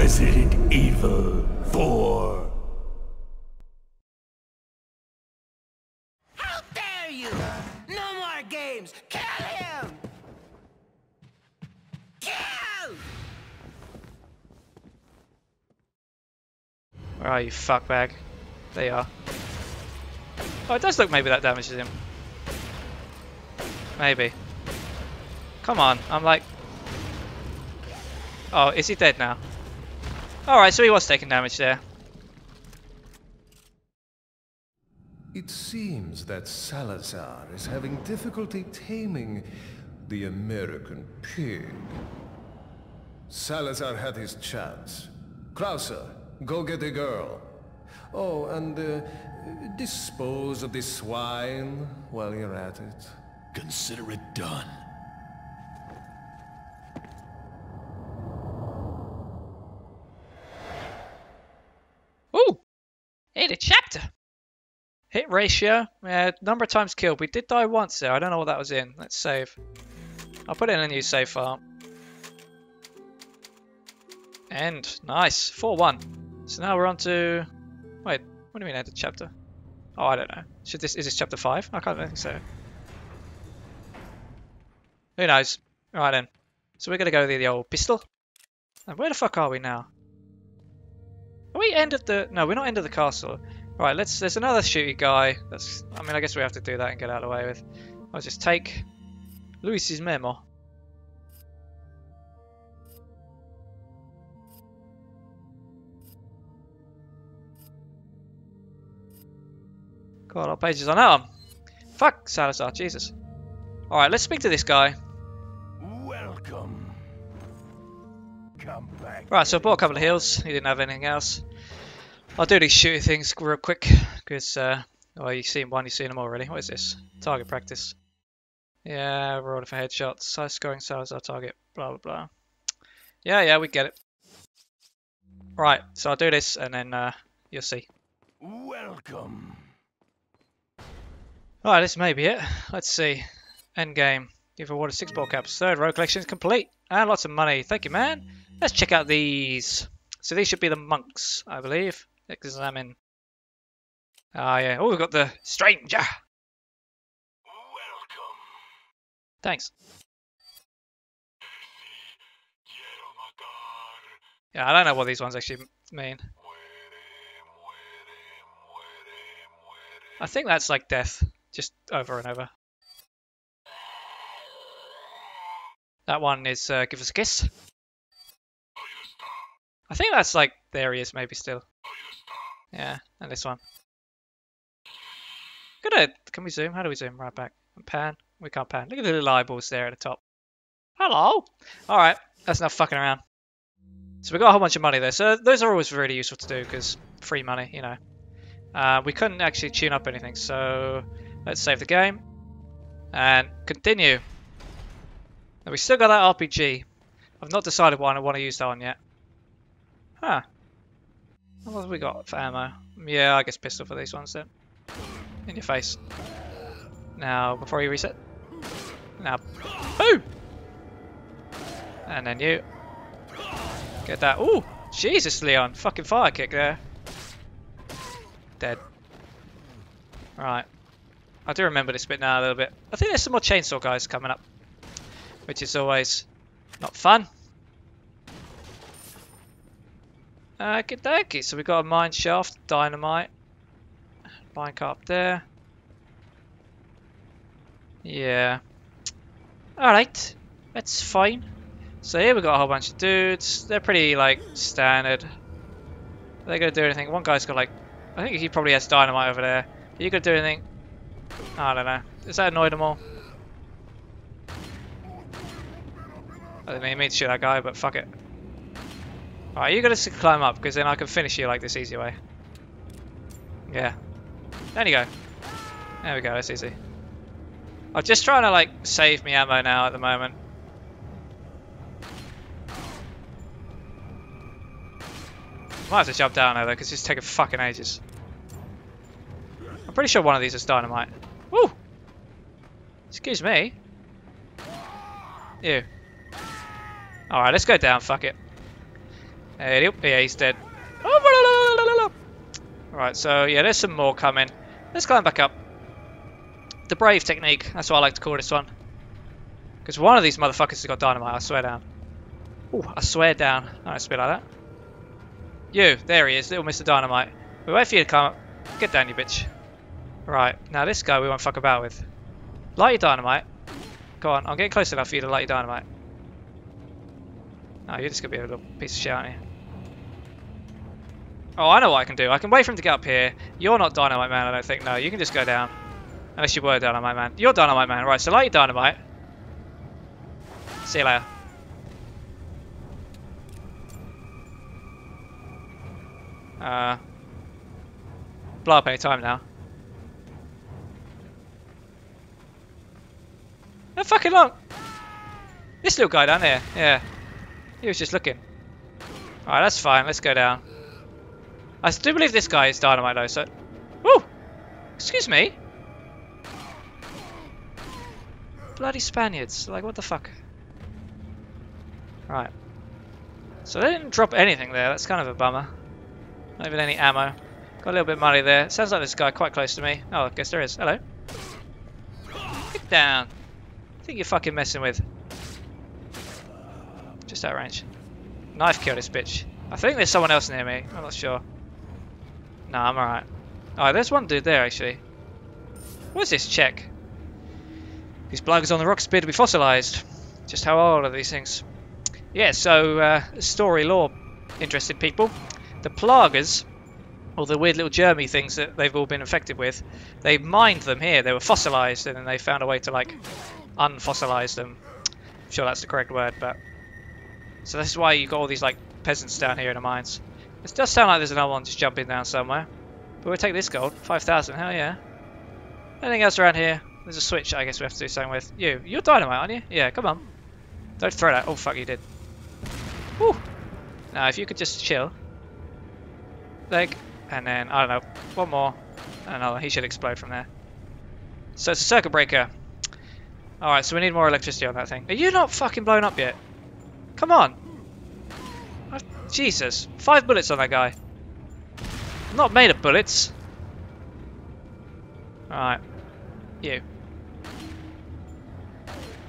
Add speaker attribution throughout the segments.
Speaker 1: Resident Evil 4.
Speaker 2: How dare you! No more games! Kill him! Kill!
Speaker 3: Where are you, fuckbag? There you are. Oh, it does look maybe that damages him. Maybe. Come on, I'm like... Oh, is he dead now? Alright, so he was taking damage there.
Speaker 4: It seems that Salazar is having difficulty taming the American pig. Salazar had his chance. Krauser, go get the girl. Oh, and uh, dispose of the swine while you're at it.
Speaker 1: Consider it done.
Speaker 3: Ooh! Hit a chapter! Hit ratio. Yeah, number of times killed. We did die once there. I don't know what that was in. Let's save. I'll put in a new save file. End. Nice. 4-1. So now we're on to... Wait, what do you mean end of chapter? Oh, I don't know. Should this is this chapter 5? I can't think so. Who knows? Right then. So we're gonna go with the old pistol. And where the fuck are we now? We end of the... No, we're not end of the castle. Right, let's... There's another shooty guy. That's... I mean, I guess we have to do that and get out of the way with. I'll just take Luis's memo. God, our pages on that one. Fuck, Salazar, Jesus. Alright, let's speak to this guy.
Speaker 1: Come back.
Speaker 3: Right, so I bought a couple of heals. He didn't have anything else. I'll do these shooting things real quick because, uh, well, you've seen one, you've seen them already. What is this? Target practice. Yeah, we're rolling for headshots. High scoring cells our target. Blah blah blah. Yeah, yeah, we get it. Right, so I'll do this and then uh, you'll see.
Speaker 1: Welcome.
Speaker 3: Alright, this may be it. Let's see. End game. You've awarded six ball caps. Third row collection is complete. And lots of money. Thank you, man. Let's check out these. So these should be the monks, I believe. Examine. Ah, yeah. Oh, we've got the stranger.
Speaker 1: Welcome.
Speaker 3: Thanks. Yeah, I don't know what these ones actually mean. I think that's like death, just over and over. That one is uh, give us a kiss. I think that's like there he is, maybe still. Yeah, and this one. Good. Can we zoom? How do we zoom? Right back. And pan. We can't pan. Look at the little eyeballs there at the top. Hello. All right. That's enough fucking around. So we got a whole bunch of money there. So those are always really useful to do because free money, you know. Uh, we couldn't actually tune up anything, so let's save the game and continue. Now we still got that RPG. I've not decided what I want to use that on yet. Huh. What have we got for ammo? Yeah, I guess pistol for these ones then. In your face. Now, before you reset. Now, boom! And then you. Get that. Ooh! Jesus, Leon. Fucking fire kick there. Dead. Right. I do remember this bit now a little bit. I think there's some more chainsaw guys coming up. Which is always not fun. Dokie. So we got a mine shaft, dynamite. Mine car up there. Yeah. Alright. That's fine. So here we got a whole bunch of dudes. They're pretty, like, standard. Are they gonna do anything? One guy's got, like... I think he probably has dynamite over there. Are you gonna do anything? I don't know. Does that annoy them all? I mean to shoot that guy, but fuck it. Alright, you gotta climb up, because then I can finish you like this easy way. Yeah. There you go. There we go, that's easy. I'm just trying to, like, save me ammo now at the moment. Might have to jump down there, though, because it's taking fucking ages. I'm pretty sure one of these is dynamite. Woo! Excuse me. You. Alright, let's go down, fuck it. Yeah, he's dead. Oh, Alright, so yeah, there's some more coming. Let's climb back up. The brave technique, that's what I like to call this one. Because one of these motherfuckers has got dynamite, I swear down. Ooh, I swear down. No, it's a bit like that. You, there he is, little Mr. Dynamite. We wait for you to come up. Get down, you bitch. Right, now this guy we won't fuck about with. Light your dynamite. Go on, I'm getting close enough for you to light your dynamite. No, you're just gonna be a little piece of shit, aren't you? Oh, I know what I can do. I can wait for him to get up here. You're not Dynamite Man, I don't think. No, you can just go down. Unless you were Dynamite Man. You're Dynamite Man. Right, so light your Dynamite. See you later. Uh, blow up any time now. No fucking long. This little guy down there, yeah. He was just looking. Alright, that's fine. Let's go down. I do believe this guy is dynamite though, so... Woo! Excuse me? Bloody Spaniards. Like, what the fuck? Right. So they didn't drop anything there. That's kind of a bummer. Not even any ammo. Got a little bit of money there. Sounds like this guy quite close to me. Oh, I guess there is. Hello. Get down. I think you're fucking messing with. Out range. Knife kill this bitch. I think there's someone else near me. I'm not sure. No, I'm alright. Oh, there's one dude there actually. What's this check? These plugs on the rocks appear to be fossilized. Just how old are these things? Yeah, so uh, story lore interested people. The Plagas, or the weird little germy things that they've all been infected with, they mined them here. They were fossilized and then they found a way to like unfossilize them. I'm sure that's the correct word, but so this is why you've got all these like peasants down here in the mines. It does sound like there's another one just jumping down somewhere. But we'll take this gold. 5,000, hell yeah. Anything else around here? There's a switch I guess we have to do something with. You, you're dynamite, aren't you? Yeah, come on. Don't throw that. Oh fuck, you did. Whew. Now if you could just chill. Leg, and then, I don't know, one more. And. He should explode from there. So it's a circuit breaker. Alright, so we need more electricity on that thing. Are you not fucking blown up yet? Come on. Oh, Jesus. Five bullets on that guy. I'm not made of bullets. Alright. You.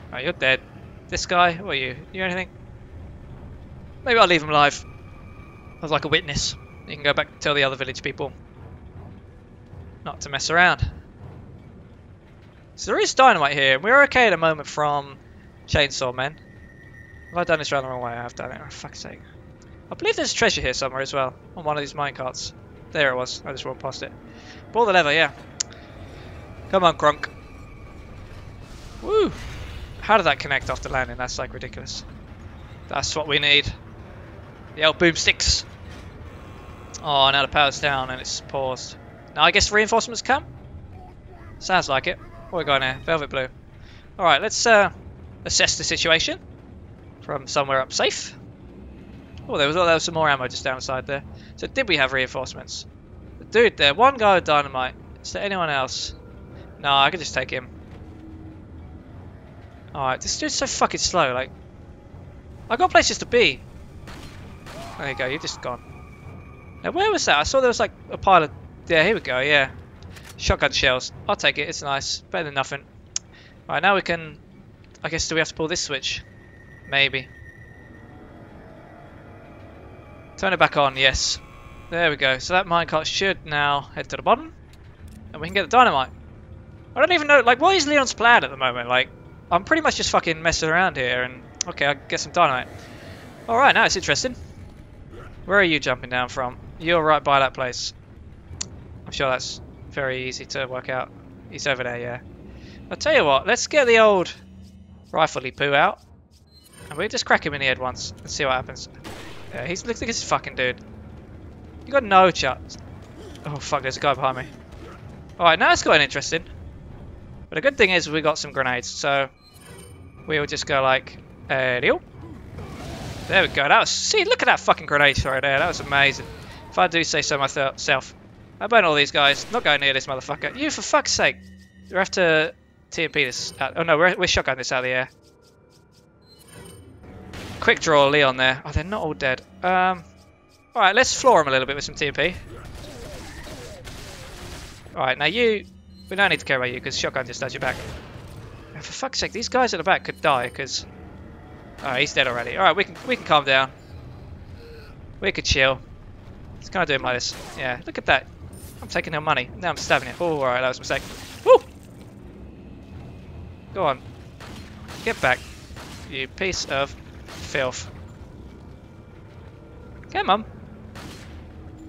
Speaker 3: Alright, you're dead. This guy, what are you? You anything? Maybe I'll leave him alive. As like a witness. You can go back and tell the other village people. Not to mess around. So there is dynamite here. We're okay at the moment from Chainsaw Men. Have I done this round the wrong way? I have done it. For fuck's sake. I believe there's treasure here somewhere as well. On one of these minecarts. There it was. I just walked past it. Pull the lever, yeah. Come on, Grunk. Woo! How did that connect after landing? That's like ridiculous. That's what we need. The old boomsticks. Oh, now the power's down and it's paused. Now I guess reinforcements come? Sounds like it. What we got here? Velvet blue. Alright, let's uh, assess the situation from somewhere up safe. Oh, there was, oh, there was some more ammo just downside there. So did we have reinforcements? The dude there, one guy with dynamite. Is there anyone else? No, I could just take him. Alright, this dude's so fucking slow, like... I got places to be. There you go, you're just gone. Now where was that? I saw there was like a pile of... Yeah, here we go, yeah. Shotgun shells. I'll take it, it's nice. Better than nothing. Alright, now we can... I guess do we have to pull this switch? Maybe. Turn it back on, yes. There we go. So that minecart should now head to the bottom. And we can get the dynamite. I don't even know, like, what is Leon's plan at the moment? Like, I'm pretty much just fucking messing around here and... Okay, I'll get some dynamite. Alright, now it's interesting. Where are you jumping down from? You're right by that place. I'm sure that's very easy to work out. He's over there, yeah. I'll tell you what, let's get the old rifley poo out. And we'll just crack him in the head once and see what happens. Yeah, he's look at this fucking dude. You got no chance. Oh fuck, there's a guy behind me. Alright, now it's gotten interesting. But the good thing is we got some grenades, so we'll just go like, uh, deal. There we go. That was see, look at that fucking grenade throw there. That was amazing. If I do say so myself. I burn all these guys. Not going near this motherfucker. You, for fuck's sake. We have to TMP this. Out. Oh no, we're, we're shotgun this out of the air. Quick draw Leon there. Oh, they're not all dead. Um, Alright, let's floor him a little bit with some TMP. Alright, now you... We don't need to care about you because shotgun just does your back. And for fuck's sake, these guys at the back could die because... Oh, he's dead already. Alright, we can we can calm down. We could chill. Let's kind of do him like this. Yeah, look at that. I'm taking their money. Now I'm stabbing it. Oh, alright, that was a mistake. Woo! Go on. Get back. You piece of filth. Come on.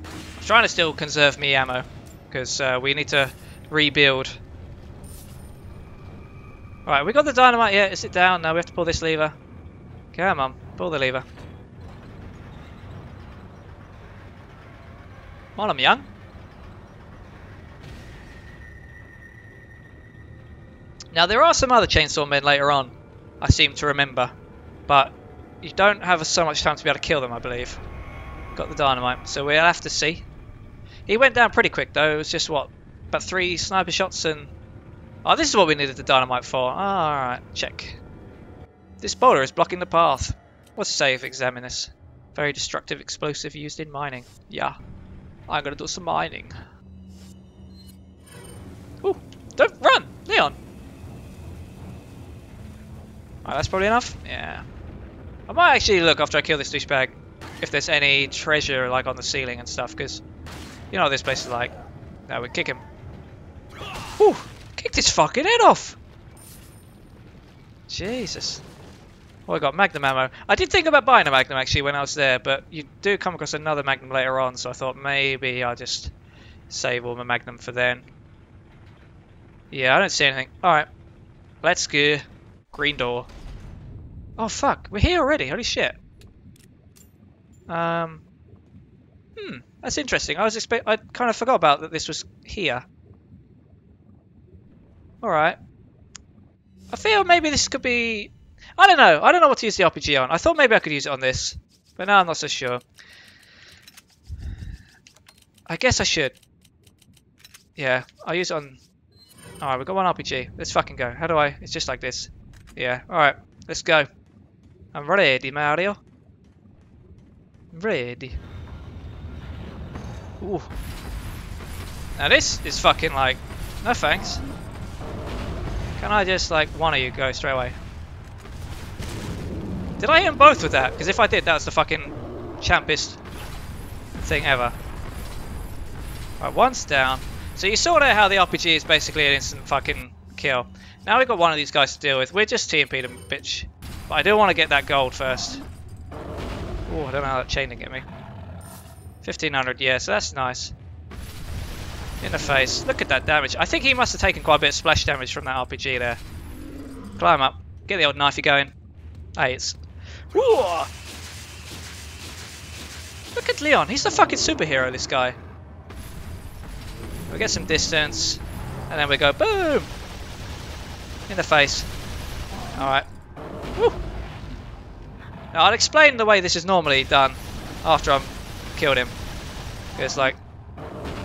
Speaker 3: I'm trying to still conserve me ammo. Because uh, we need to rebuild. Right, we got the dynamite yet? Is it down? No, we have to pull this lever. Come on, pull the lever. While I'm young. Now there are some other chainsaw men later on, I seem to remember, but you don't have so much time to be able to kill them, I believe. Got the dynamite, so we'll have to see. He went down pretty quick though, it was just what, about three sniper shots and... Oh, this is what we needed the dynamite for. Oh, alright, check. This boulder is blocking the path. What's say examine this? Very destructive explosive used in mining. Yeah, I'm gonna do some mining. Ooh, don't run, Leon! Alright, that's probably enough. Yeah. I might actually look after I kill this douchebag if there's any treasure like on the ceiling and stuff, because you know this place is like. Now we kick him. Whew! Kicked his fucking head off! Jesus. Oh, I got Magnum ammo. I did think about buying a Magnum actually when I was there, but you do come across another Magnum later on, so I thought maybe I'll just save all my Magnum for then. Yeah, I don't see anything. Alright. Let's go. Green door. Oh fuck, we're here already, holy shit. Um, hmm, that's interesting. I was expect I kind of forgot about that this was here. Alright. I feel maybe this could be... I don't know. I don't know what to use the RPG on. I thought maybe I could use it on this. But now I'm not so sure. I guess I should. Yeah, I'll use it on... Alright, we've got one RPG. Let's fucking go. How do I... It's just like this. Yeah, alright. Let's go. I'm ready, Mario. I'm ready. Ooh. Now this is fucking like... No thanks. Can I just like one of you go straight away? Did I hit them both with that? Because if I did, that was the fucking champest thing ever. Right, one's down. So you saw there how the RPG is basically an instant fucking kill. Now we've got one of these guys to deal with. We're just TMP'd him, bitch. But I do want to get that gold first. Oh, I don't know how that chain didn't get me. 1500, yeah, so that's nice. In the face. Look at that damage. I think he must have taken quite a bit of splash damage from that RPG there. Climb up. Get the old knifey going. Hey, it's... Look at Leon. He's the fucking superhero, this guy. We get some distance. And then we go boom! In the face. Alright. Now, I'll explain the way this is normally done after I've killed him. Because, like,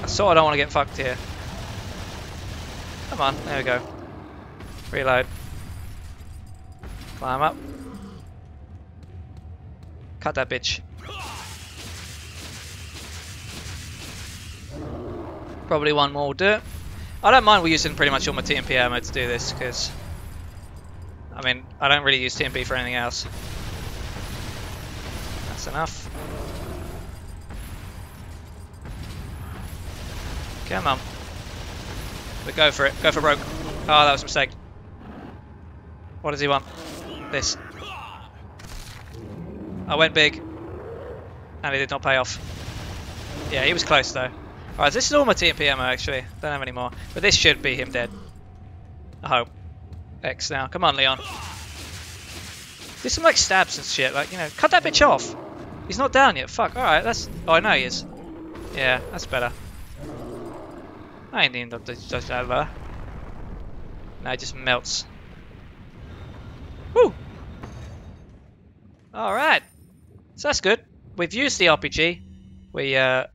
Speaker 3: I sort of don't want to get fucked here. Come on, there we go. Reload. Climb up. Cut that bitch. Probably one more will do it. I don't mind we're using pretty much all my TMP ammo to do this, because... I mean, I don't really use TMP for anything else. That's enough. Come on. But go for it. Go for broke. Oh, that was a mistake. What does he want? This. I went big. And it did not pay off. Yeah, he was close though. Alright, this is all my TMP ammo actually. Don't have any more. But this should be him dead. I hope. X now. Come on, Leon. Do some like stabs and shit. Like, you know, cut that bitch off. He's not down yet. Fuck. Alright, that's... Oh, I know he is. Yeah, that's better. I ain't even dodge better. Now it just melts. Woo! Alright. So that's good. We've used the RPG. We, uh,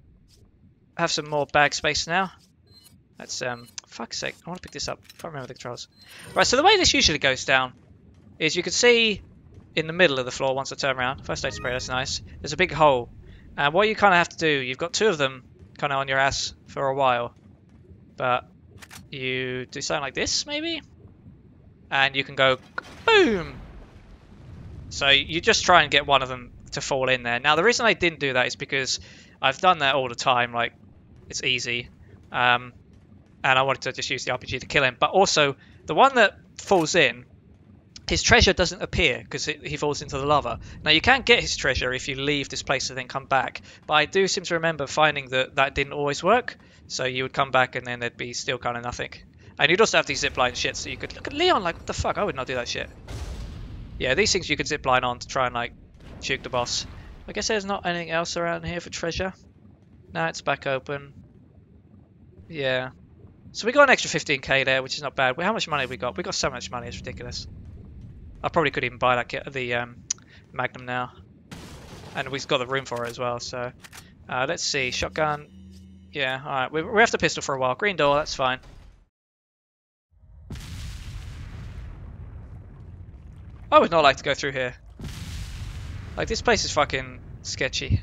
Speaker 3: have some more bag space now. Let's um, fuck's sake, I want to pick this up. can't remember the controls. Right, so the way this usually goes down is you can see in the middle of the floor once I turn around. First aid spray, that's nice. There's a big hole. And what you kind of have to do, you've got two of them kind of on your ass for a while, but you do something like this maybe, and you can go boom. So you just try and get one of them to fall in there. Now the reason I didn't do that is because I've done that all the time. Like it's easy, um, and I wanted to just use the RPG to kill him. But also the one that falls in his treasure doesn't appear because he falls into the lava. Now you can get his treasure if you leave this place and then come back, but I do seem to remember finding that that didn't always work. So you would come back and then there'd be still kind of nothing. And you'd also have these zipline shit, so you could look at Leon like, what the fuck? I would not do that shit. Yeah, these things you could zipline on to try and like juke the boss. I guess there's not anything else around here for treasure. Now it's back open. Yeah. So we got an extra 15k there, which is not bad. How much money we got? We got so much money, it's ridiculous. I probably could even buy that kit, the um, Magnum now. And we've got the room for it as well, so... Uh, let's see, shotgun... Yeah, alright, we, we have the pistol for a while. Green door, that's fine. I would not like to go through here. Like, this place is fucking sketchy.